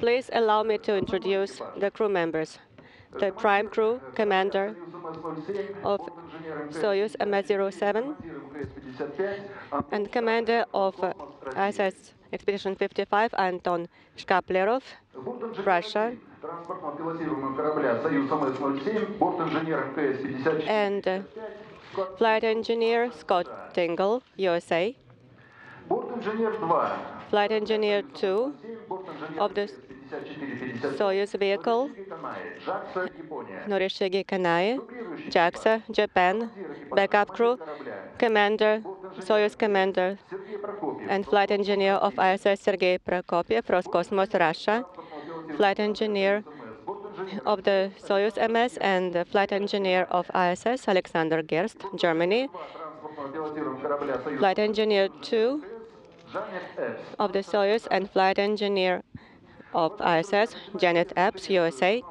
Please allow me to introduce the crew members. The prime crew commander of Soyuz MS-07 and commander of ISS Expedition 55, Anton Shkaplerov, Russia, and flight engineer Scott Tingle, USA flight engineer two of the Soyuz vehicle, Norishige Kanai, JAXA, Japan, backup crew, commander, Soyuz commander, and flight engineer of ISS Sergei Prokopyev, Roscosmos, Russia, flight engineer of the Soyuz MS and the flight engineer of ISS, Alexander Gerst, Germany, flight engineer 2 of the Soyuz and flight engineer of ISS, Jeanette Epps, USA.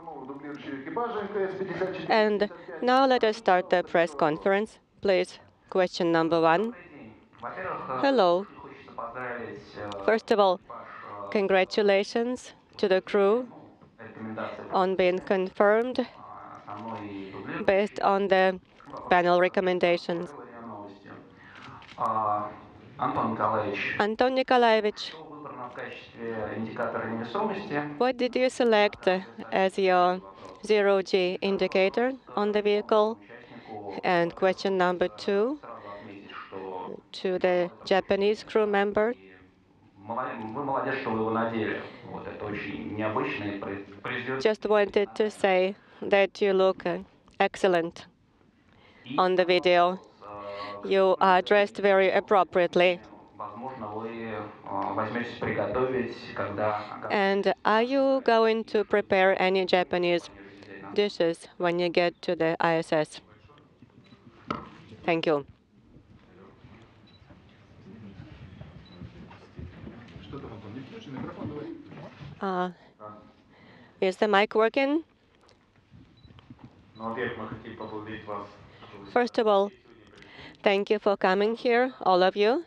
And now let us start the press conference. Please, question number one. Hello. First of all, congratulations to the crew on being confirmed based on the panel recommendations. РИА Новости. А, Антон Николаевич, Anton Nikolaevich, что выбрано в качестве индикатора невесомости? what did you select as your zero-G indicator on the vehicle? Участнику And question number two сразу отметить, что to the Japanese crew member. молодец- вы молодец, что вы его надели. Вот это очень необычно и при- произведет Just wanted to say that you look uh, excellent on the video. you are dressed very appropriately. And are you going to prepare any Japanese dishes when you get to the ISS? Thank you. Uh, is the mic working? First of all, Thank you for coming here, all of you.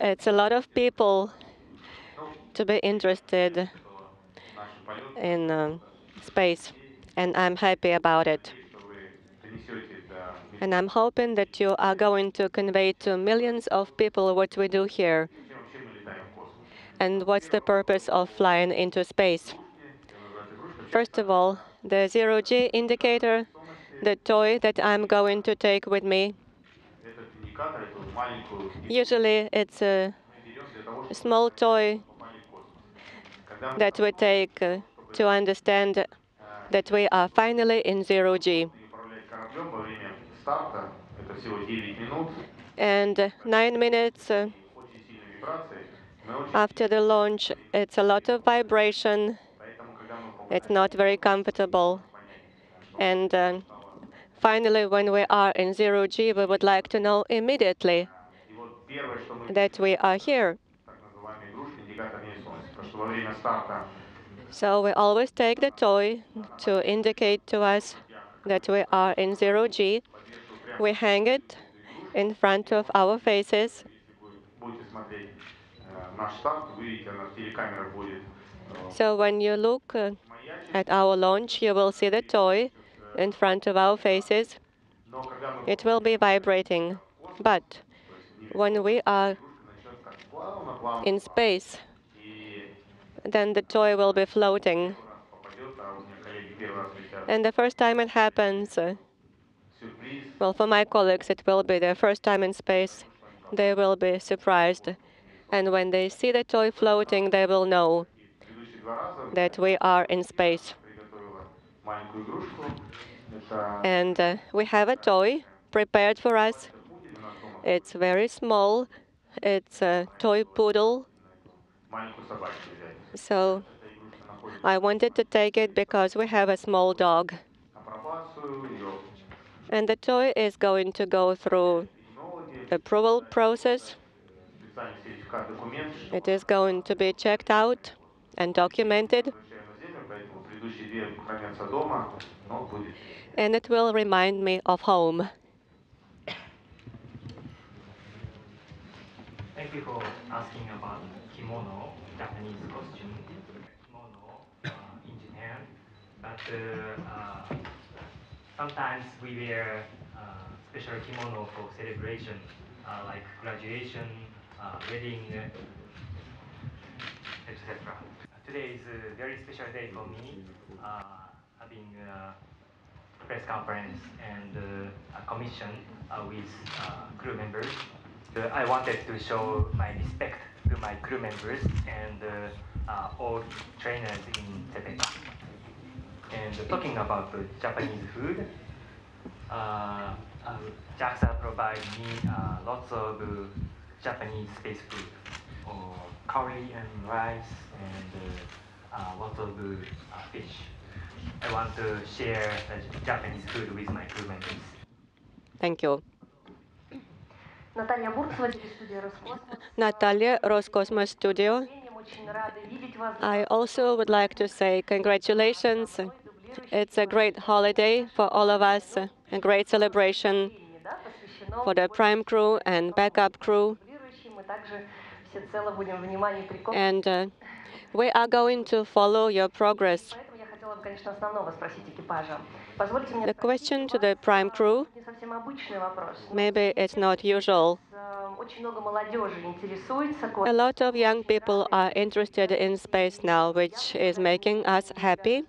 It's a lot of people to be interested in um, space, and I'm happy about it. And I'm hoping that you are going to convey to millions of people what we do here and what's the purpose of flying into space. First of all, the zero-G indicator the toy that I'm going to take with me. Usually it's a small toy that we take uh, to understand that we are finally in zero G. And nine minutes uh, after the launch, it's a lot of vibration. It's not very comfortable. And uh, Finally, when we are in zero G, we would like to know immediately that we are here. So we always take the toy to indicate to us that we are in zero G. We hang it in front of our faces. So when you look uh, at our launch, you will see the toy in front of our faces, it will be vibrating. But when we are in space, then the toy will be floating. And the first time it happens, well, for my colleagues, it will be their first time in space. They will be surprised. And when they see the toy floating, they will know that we are in space. And uh, we have a toy prepared for us. It's very small. It's a toy poodle. So I wanted to take it because we have a small dog. And the toy is going to go through approval process. It is going to be checked out and documented and it will remind me of home. Thank you for asking about kimono. kimono, Japanese costume, kimono uh, in Japan, but uh, uh, sometimes we wear uh, special kimono for celebration, uh, like graduation, uh, wedding, etc. Today is a very special day for me, uh, having a press conference and uh, a commission uh, with uh, crew members. I wanted to show my respect to my crew members and uh, uh, all trainers in Tepeka. And talking about Japanese food, JAXA provides me lots of Japanese space food, or curry and rice and uh, uh, lots of uh, fish. I want to share the Japanese food with my crew members. Thank you. Наталья Бурцева, телестудия «Роскосмос». Natalia, Roscosmos Studio. С очень рады видеть вас. I also would like to say congratulations. It's a great holiday for all of us, a great celebration Да, посвящено for the prime crew and backup crew. And uh, we are going to follow your progress. The question to the prime crew, maybe it's not usual. A lot of young people are interested in space now, which is making us happy.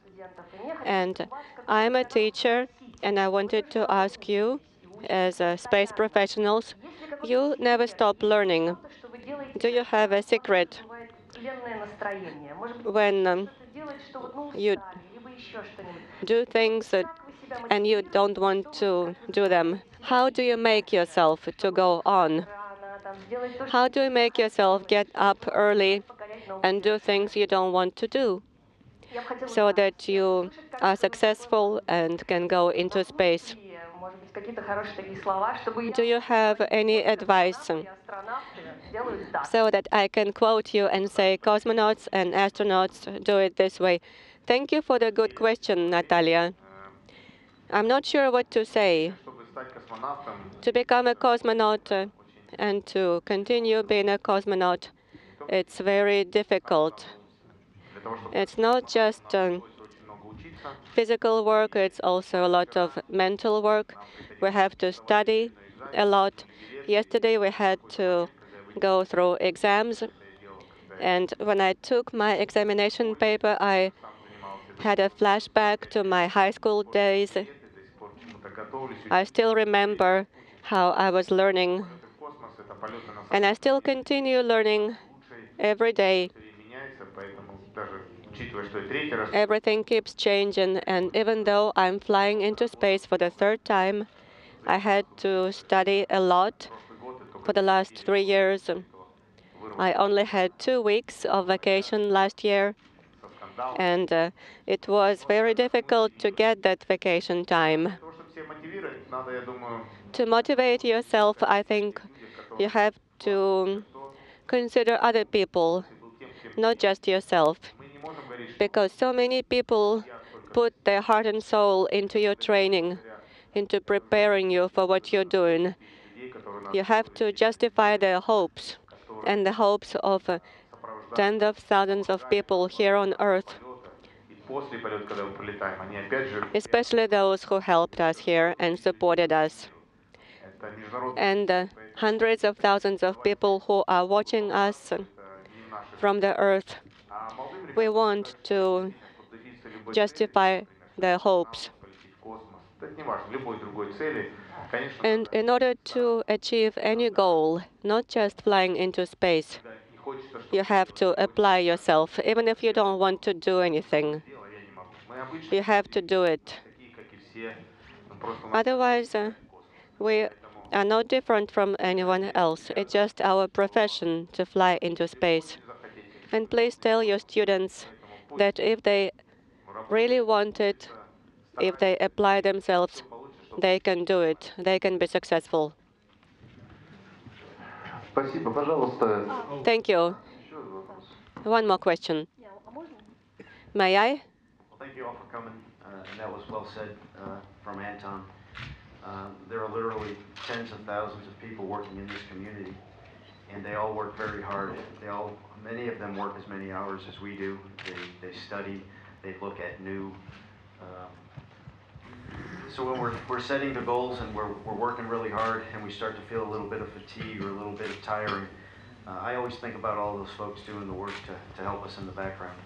And I'm a teacher, and I wanted to ask you, as uh, space professionals, you never stop learning do you have a secret when um, you do things that, and you don't want to do them? How do you make yourself to go on? How do you make yourself get up early and do things you don't want to do so that you are successful and can go into space? Do you have any advice so that I can quote you and say cosmonauts and astronauts do it this way? Thank you for the good question, Natalia. I'm not sure what to say. To become a cosmonaut and to continue being a cosmonaut, it's very difficult. It's not just um, physical work, it's also a lot of mental work. We have to study a lot. Yesterday we had to go through exams. And when I took my examination paper, I had a flashback to my high school days. I still remember how I was learning, and I still continue learning every day. Everything keeps changing, and even though I'm flying into space for the third time, I had to study a lot for the last three years. I only had two weeks of vacation last year, and uh, it was very difficult to get that vacation time. To motivate yourself, I think you have to consider other people, not just yourself because so many people put their heart and soul into your training, into preparing you for what you're doing. You have to justify their hopes and the hopes of tens of thousands of people here on earth, especially those who helped us here and supported us, and uh, hundreds of thousands of people who are watching us from the earth. We want to justify their hopes. And in order to achieve any goal, not just flying into space, you have to apply yourself, even if you don't want to do anything. You have to do it. Otherwise, uh, we are no different from anyone else. It's just our profession to fly into space. And please tell your students that if they really want it, if they apply themselves, they can do it, they can be successful. Thank you. One more question. May I? Well, thank you all for coming. Uh, and that was well said uh, from Anton. Uh, there are literally tens of thousands of people working in this community and they all work very hard. They all many of them work as many hours as we do. They, they study, they look at new. Um, so when we're, we're setting the goals and we're, we're working really hard and we start to feel a little bit of fatigue or a little bit of tiring, uh, I always think about all those folks doing the work to, to help us in the background.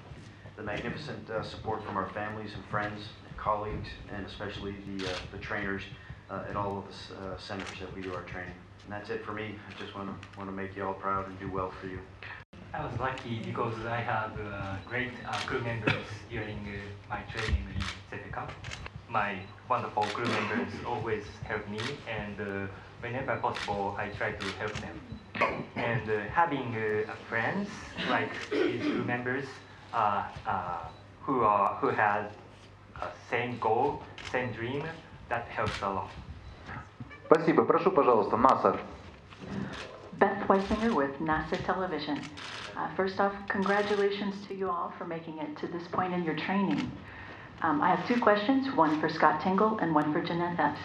The magnificent uh, support from our families and friends, and colleagues, and especially the, uh, the trainers uh, at all of the uh, centers that we do our training. And that's it for me. I just want to want to make you all proud and do well for you. I was lucky because I have uh, great uh, crew members during uh, my training in CEFICA. My wonderful crew members always help me, and uh, whenever possible, I try to help them. And uh, having uh, friends like these crew members uh, uh, who are who uh, same goal, same dream, that helps a lot. Спасибо. Прошу, пожалуйста, Насар. Beth Weisinger with NASA Television. Uh, first off, congratulations to you all for making it to this point in your training. Um, I have two questions, one for Scott Tingle and one for Jeanette Epps.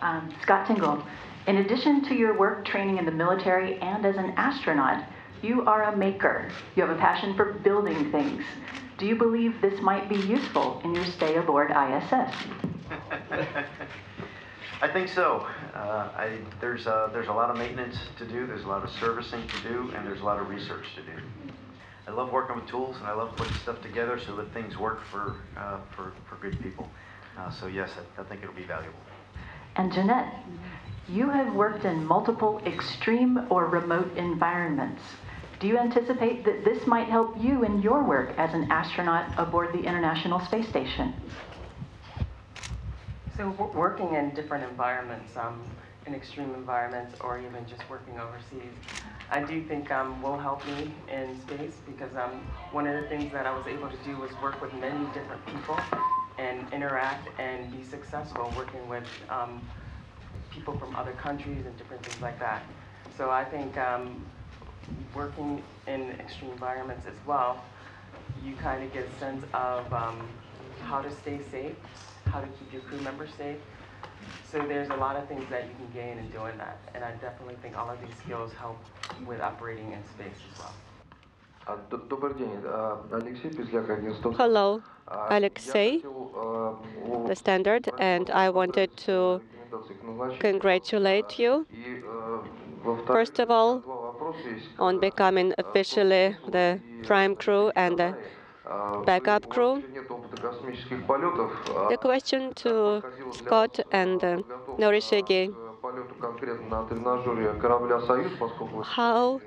Um, Scott Tingle, in addition to your work training in the military and as an astronaut, you are a maker. You have a passion for building things. Do you believe this might be useful in your stay aboard ISS? I think so. Uh, I, there's, uh, there's a lot of maintenance to do, there's a lot of servicing to do, and there's a lot of research to do. I love working with tools, and I love putting stuff together so that things work for, uh, for, for good people. Uh, so yes, I, I think it'll be valuable. And Jeanette, you have worked in multiple extreme or remote environments. Do you anticipate that this might help you in your work as an astronaut aboard the International Space Station? So working in different environments, um, in extreme environments, or even just working overseas, I do think um, will help me in space because um, one of the things that I was able to do was work with many different people and interact and be successful working with um, people from other countries and different things like that. So I think um, working in extreme environments as well, you kind of get a sense of um, how to stay safe, how to keep your crew members safe. So there's a lot of things that you can gain in doing that. And I definitely think all of these skills help with operating in space as well. Hello, Alexei, the standard, and I wanted to congratulate you. First of all, on becoming officially the prime crew and the backup crew. The question to Scott and uh, Norishige. Э, How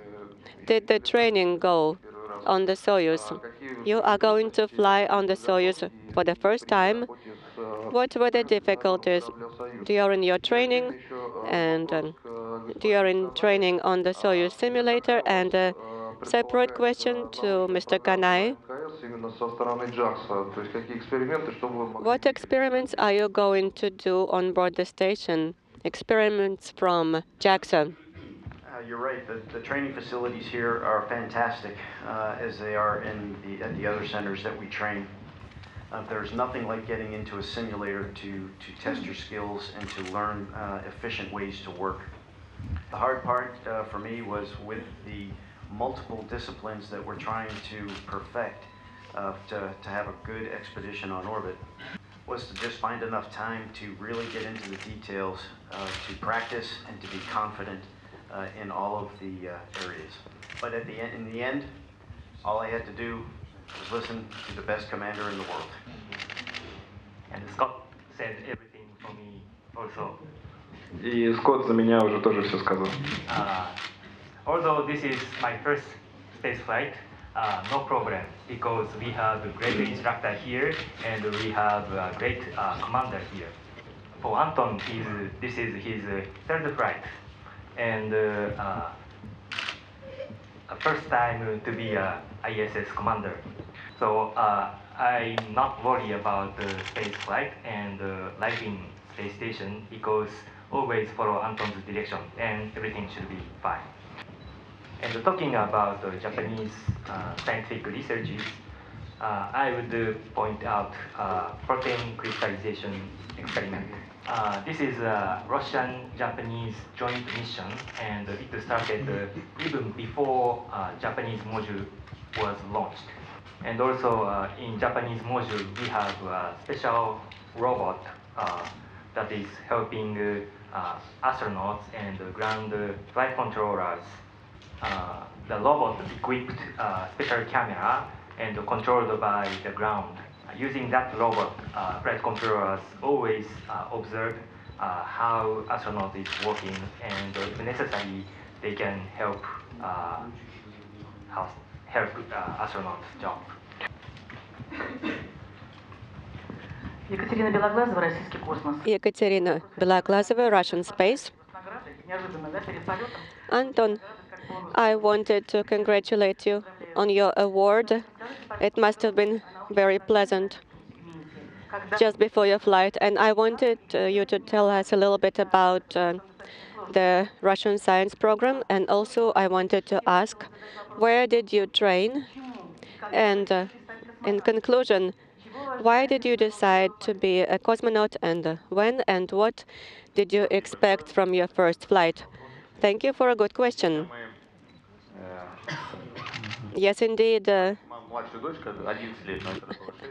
did the training go on the Soyuz? You are going to fly on the Soyuz for the first time. What were the difficulties during your training and э, during training on the Soyuz simulator? And э, a separate question to Mr. Kanai. What experiments are you going to do on board the station? Experiments from JAXA. Uh, you're right. The, the, training facilities here are fantastic, uh, as they are in the, at the other centers that we train. Uh, there's nothing like getting into a simulator to, to test your skills and to learn uh, efficient ways to work. The hard part uh, for me was with the multiple disciplines that we're trying to perfect uh, to, to have a good expedition on orbit was to just find enough time to really get into the details, uh, to practice and to be confident uh, in all of the uh, areas. But at the end, in the end, all I had to do was listen to the best commander in the world. And Scott said everything for me also. И Скотт за меня уже тоже все сказал. Uh, although this is my first space flight, uh, no problem because we have a great instructor here and we have a great uh, commander here. For Anton, he's, this is his uh, third flight and uh, uh, first time to be a ISS commander. So uh, I'm not worried about the space flight and life in space station because always follow Anton's direction and everything should be fine. And talking about Japanese uh, scientific researches, uh, I would uh, point out protein crystallization experiment. Uh, this is a Russian-Japanese joint mission, and it started uh, even before uh, Japanese module was launched. And also in Japanese module, we have a special robot that is helping astronauts and ground flight controllers. Uh, the robot equipped uh, special camera and controlled by the ground. Using that robot, uh, flight controllers always uh, observe uh, how astronaut is working, and if necessary, they can help uh, help, help uh, astronaut job. Екатерина Белоглазова, Российский космос. Ekaterina Belaglazova, Russian Space. Награды, I wanted to congratulate you on your award. It must have been very pleasant just before your flight. And I wanted uh, you to tell us a little bit about uh, the Russian science program. And also, I wanted to ask, where did you train? And uh, in conclusion, why did you decide to be a cosmonaut and uh, when and what did you expect from your first flight? Thank you for a good question. Yes, indeed. Uh,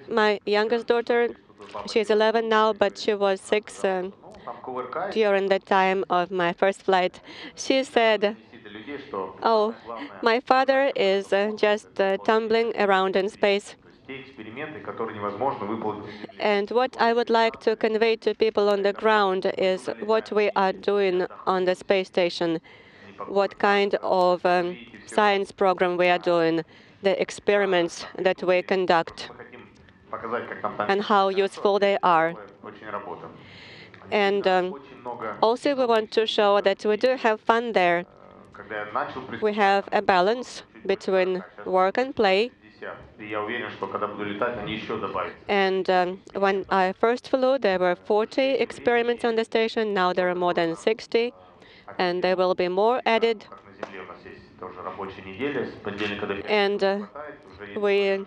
my youngest daughter, she's 11 now, but she was six uh, during the time of my first flight. She said, oh, my father is uh, just uh, tumbling around in space. And what I would like to convey to people on the ground is what we are doing on the space station what kind of um, science program we are doing, the experiments that we conduct, and how useful they are. And um, also, we want to show that we do have fun there. We have a balance between work and play. And um, when I first flew, there were 40 experiments on the station. Now there are more than 60 and there will be more added. And uh, we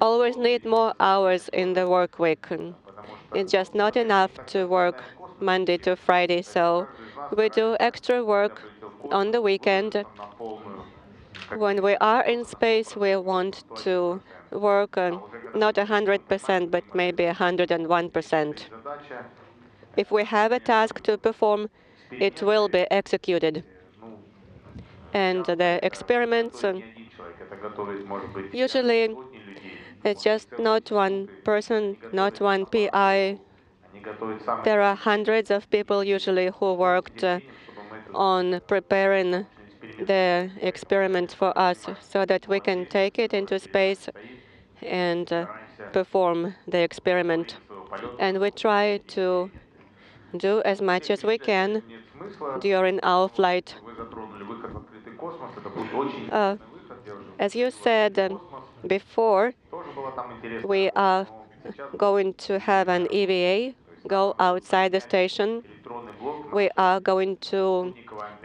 always need more hours in the work week. It's just not enough to work Monday to Friday, so we do extra work on the weekend. When we are in space, we want to work on not 100%, but maybe 101%. If we have a task to perform, it will be executed. And the experiments uh, usually it's just not one person, not one PI. There are hundreds of people usually who worked uh, on preparing the experiment for us so that we can take it into space and uh, perform the experiment. And we try to do as much as we can during our flight. Uh, as you said um, before, we are going to have an EVA go outside the station. We are going to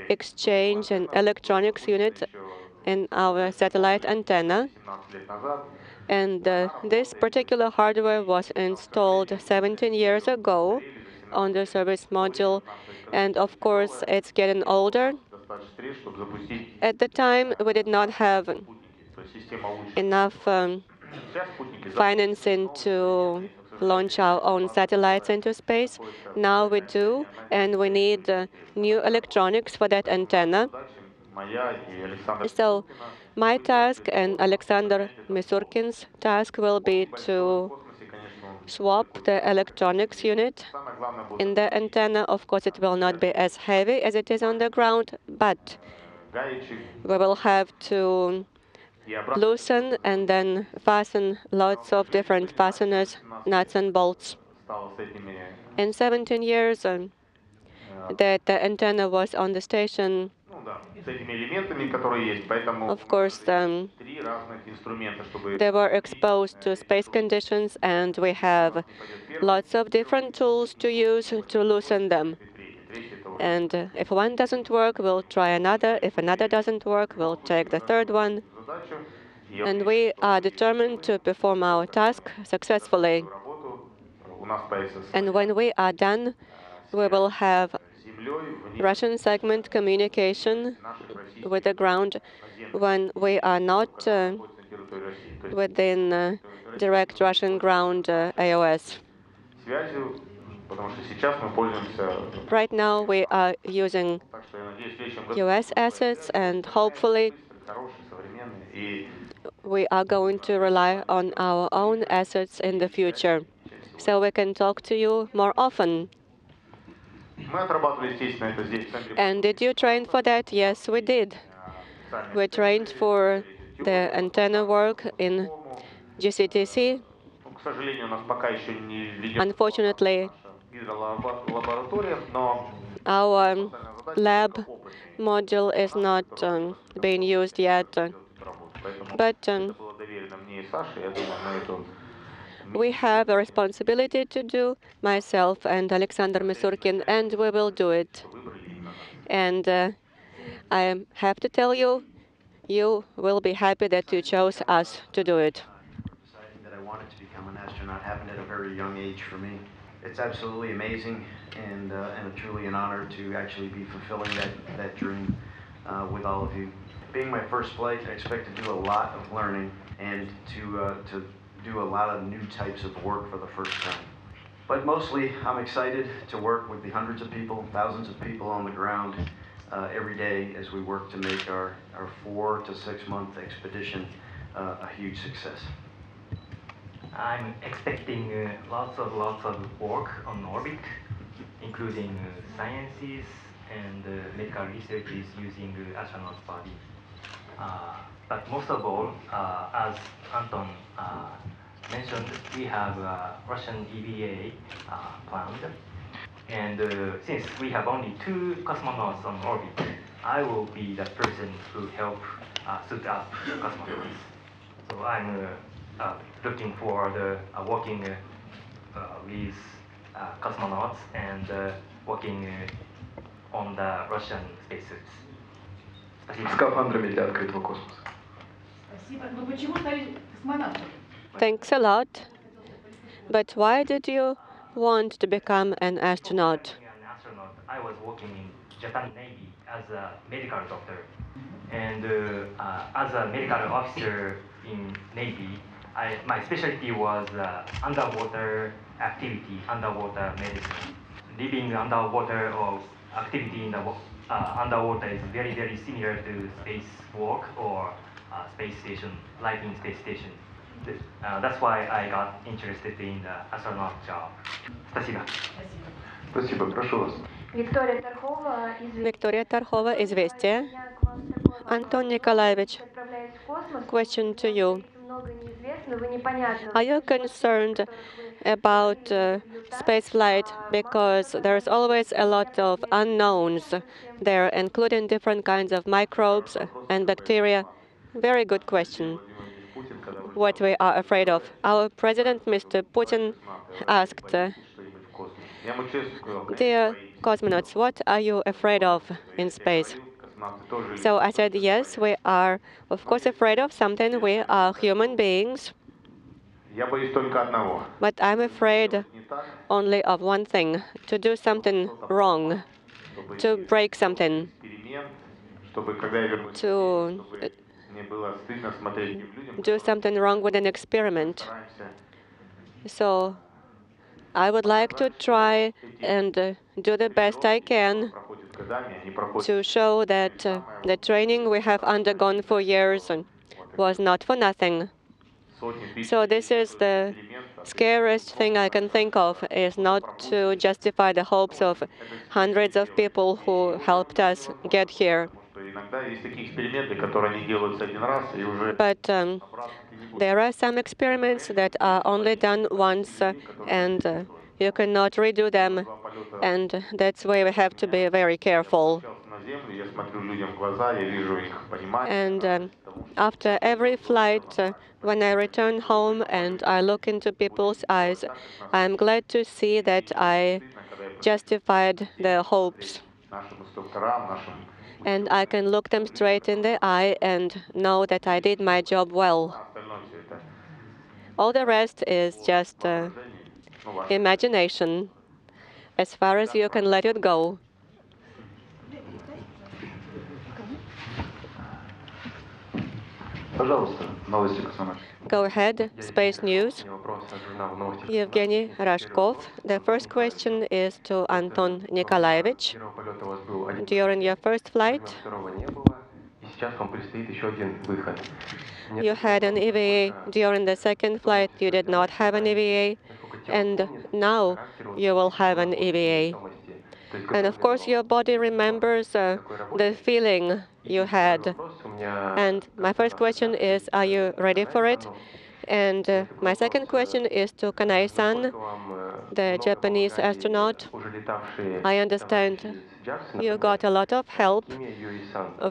exchange an electronics unit in our satellite antenna. And uh, this particular hardware was installed 17 years ago on the service module and of course it's getting older. At the time, we did not have enough um, financing to launch our own satellites into space. Now we do, and we need uh, new electronics for that antenna. So my task and Alexander Misurkin's task will be to swap the electronics unit in the antenna. Of course, it will not be as heavy as it is on the ground, but we will have to loosen and then fasten lots of different fasteners, nuts and bolts. In 17 years uh, that the antenna was on the station, of course, um, then they were exposed to space conditions, and we have lots of different tools to use to loosen them. And if one doesn't work, we'll try another. If another doesn't work, we'll take the third one. And we are determined to perform our task successfully. And when we are done, we will have Russian segment communication with the ground when we are not uh, within uh, direct Russian ground uh, AOS. Right now we are using US assets and hopefully we are going to rely on our own assets in the future. So we can talk to you more often and did you train for that? Yes, we did. We trained for the antenna work in GCTC. Unfortunately, our lab module is not um, being used yet. But um, we have a responsibility to do, myself and Alexander Misurkin, and we will do it. And uh, I have to tell you, you will be happy that you chose us to do it. Deciding that I wanted to become an astronaut happened at a very young age for me. It's absolutely amazing and, uh, and truly an honor to actually be fulfilling that, that dream uh, with all of you. Being my first flight, I expect to do a lot of learning and to, uh, to do a lot of new types of work for the first time. But mostly, I'm excited to work with the hundreds of people, thousands of people on the ground uh, every day as we work to make our, our four to six month expedition uh, a huge success. I'm expecting uh, lots of lots of work on orbit, including uh, sciences and uh, medical researches using uh, astronaut's body. Uh, but most of all, uh, as Anton uh, mentioned, we have uh, Russian EVA uh, planned. And uh, since we have only two cosmonauts on orbit, I will be the person who help uh, suit up cosmonauts. So I'm uh, uh, looking for the uh, working uh, uh, with uh, cosmonauts and uh, working uh, on the Russian spacesuits Спасибо. Скафандрами для открытого космоса. Спасибо. Но почему стали космонавтом? Thanks a lot. But why did you want to become an astronaut? Being an astronaut, I was working in Japan Navy as a medical doctor, and uh, uh, as a medical officer in Navy, I, my specialty was uh, underwater activity, underwater medicine. Living underwater or activity in the wa- uh, underwater is very very similar to space walk or uh, space station, life in space station. Th- Uh, that's why I got interested in the astronaut job. Спасибо. Спасибо, прошу вас. Виктория Тархова, известия. Виктория Тархова, «Известия». У меня к вам такой вопрос. Антон Николаевич, Отправляясь в космос, question to you. много неизвестно, вы непонятно. Are you concerned about uh, space flight because there's always a lot of unknowns there, including different kinds of microbes and bacteria. Very good question. What we are afraid of. Our president, Mr. Putin, asked, uh, Dear cosmonauts, what are you afraid of in space? So I said, yes, we are, of course, afraid of something. We are human beings. But I'm afraid only of one thing, to do something wrong, to break something, to do something wrong with an experiment. So I would like to try and do the best I can to show that uh, the training we have undergone for years was not for nothing. So this is the scariest thing I can think of, is not to justify the hopes of hundreds of people who helped us get here. But um, there are some experiments that are only done once, uh, and uh, you cannot redo them, and that's why we have to be very careful. And um, after every flight, uh, when I return home and I look into people's eyes, I'm glad to see that I justified their hopes. And I can look them straight in the eye and know that I did my job well. All the rest is just uh, imagination, as far as you can let it go. Go ahead, Space News. Evgeny Rashkov. The first question is to Anton Nikolaevich. During your first flight, you had an EVA. During the second flight, you did not have an EVA. And now you will have an EVA. And of course, your body remembers uh, the feeling you had. And my first question is, are you ready for it? And uh, my second question is to Kanai-san, the Japanese astronaut. I understand you got a lot of help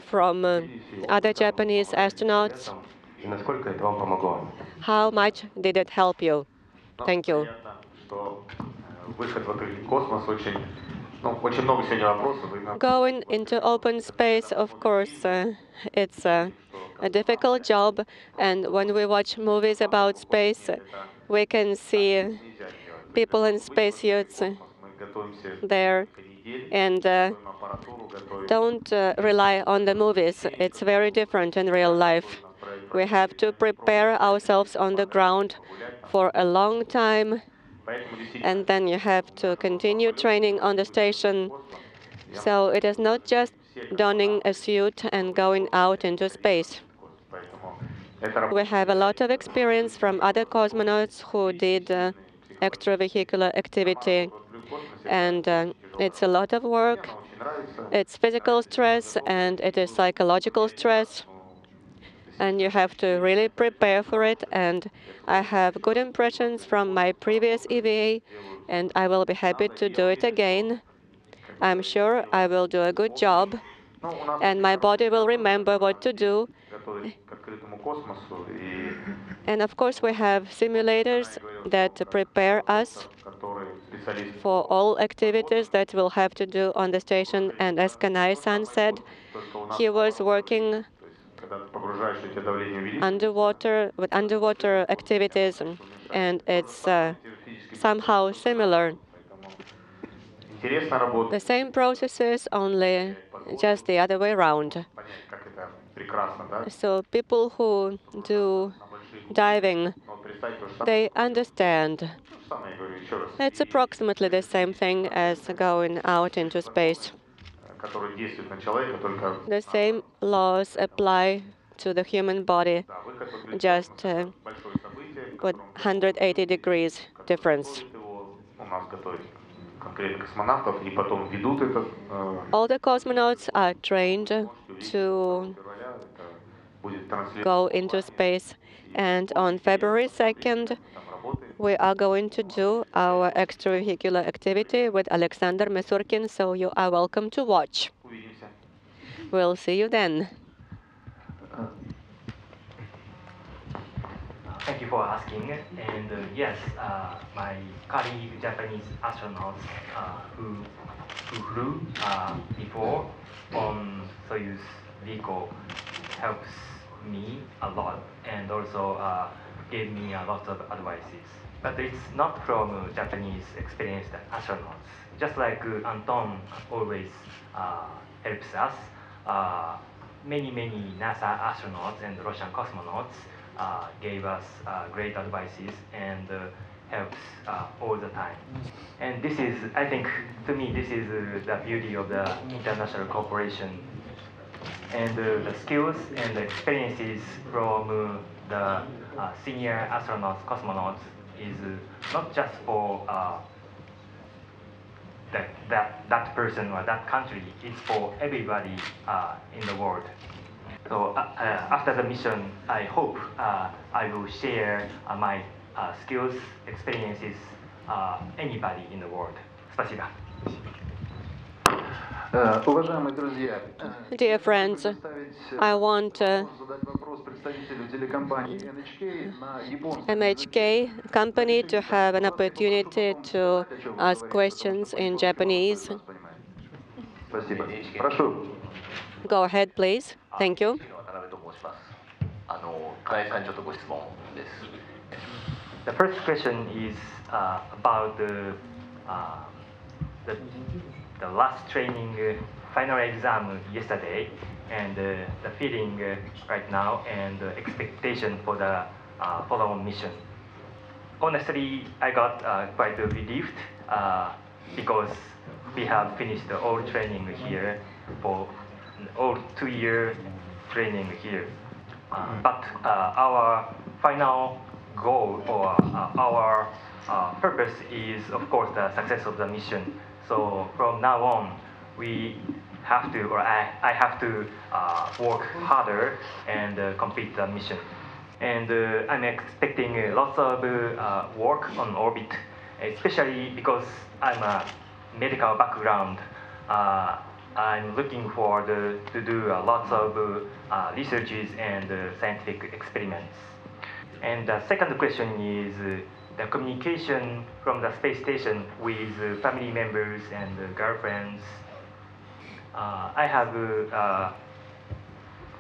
from uh, other Japanese astronauts. How much did it help you? Thank you. Going into open space, of course, uh, it's a, a difficult job. And when we watch movies about space, we can see people in spacesuits there and uh, don't uh, rely on the movies. It's very different in real life. We have to prepare ourselves on the ground for a long time and then you have to continue training on the station. So it is not just donning a suit and going out into space. We have a lot of experience from other cosmonauts who did uh, extravehicular activity, and uh, it's a lot of work. It's physical stress and it is psychological stress and you have to really prepare for it. And I have good impressions from my previous EVA, and I will be happy to do it again. I'm sure I will do a good job, and my body will remember what to do. And of course, we have simulators that prepare us for all activities that we'll have to do on the station. And as Kanai-san said, he was working underwater with underwater activities, and, it's uh, somehow similar. The same processes, only just the other way around. So people who do diving, they understand. It's approximately the same thing as going out into space. The same laws apply to the human body, just uh, with 180 degrees difference. All the cosmonauts are trained to go into space, and on February 2nd, we are going to do our extravehicular activity with Alexander Misurkin, so you are welcome to watch. We'll see you then. Thank you for asking. And uh, yes, uh, my colleague, Japanese astronauts uh, who, who flew uh, before on Soyuz vehicle helps me a lot. And also uh, gave me a lot of advices. But it's not from Japanese experienced astronauts. Just like uh, Anton always uh, helps us, uh, many, many NASA astronauts and Russian cosmonauts uh, gave us uh, great advices and uh, helps all the time. And this is, I think, to me, this is the beauty of the international cooperation. And the skills and the experiences from the uh, senior astronauts, cosmonauts, is uh, not just for uh, that, that, that person or that country, it's for everybody uh, in the world. So uh, uh, after the mission, I hope uh, I will share uh, my uh, skills, experiences, uh, anybody in the world. Спасибо. Dear friends, I want э, uh, NHK company to have an opportunity to ask questions in Japanese. Go ahead, please. Thank you. The first question is uh, about the, uh, the the last training uh, final exam yesterday and uh, the feeling uh, right now and the expectation for the uh, follow-on mission. Honestly, I got uh, quite relieved uh, because we have finished all training here for all two-year training here. Uh, but uh, our final goal or uh, our uh, purpose is, of course, the success of the mission. So from now on, we have to, or I, I have to uh, work harder and uh, complete the mission. And uh, I'm expecting uh, lots of uh, work on orbit, especially because I'm a medical background. Uh, I'm looking for the, to do lots of researches and scientific experiments. And the second question is the communication from the space station with uh, family members and uh, girlfriends. Uh, I have a uh,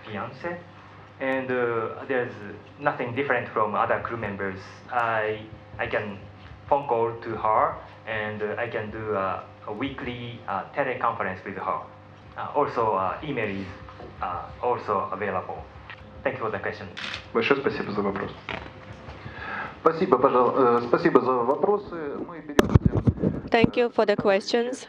fiance, and uh, there's nothing different from other crew members. I I can phone call to her, and uh, I can do a, a weekly uh, teleconference with her. Uh, also, uh, email is uh, also available. Thank you for the question. Большое спасибо за вопрос. Thank you for the questions.